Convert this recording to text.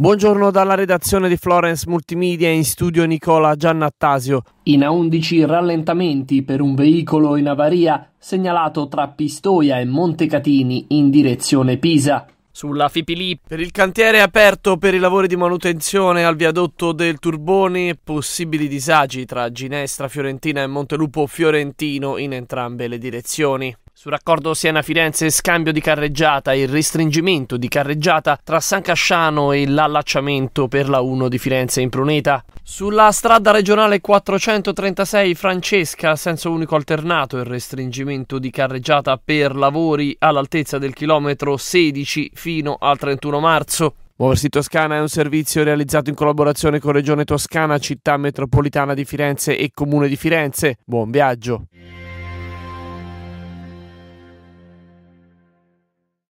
Buongiorno dalla redazione di Florence Multimedia in studio Nicola Giannattasio. In A11 rallentamenti per un veicolo in avaria segnalato tra Pistoia e Montecatini in direzione Pisa. Sulla Fipili per il cantiere aperto per i lavori di manutenzione al viadotto del Turboni, possibili disagi tra Ginestra Fiorentina e Montelupo Fiorentino in entrambe le direzioni. Sul raccordo Siena-Firenze scambio di carreggiata e restringimento di carreggiata tra San Casciano e l'allacciamento per la 1 di Firenze in Pruneta. Sulla strada regionale 436 Francesca, senso unico alternato, il restringimento di carreggiata per lavori all'altezza del chilometro 16 fino al 31 marzo. Muoversi Toscana è un servizio realizzato in collaborazione con Regione Toscana, Città Metropolitana di Firenze e Comune di Firenze. Buon viaggio!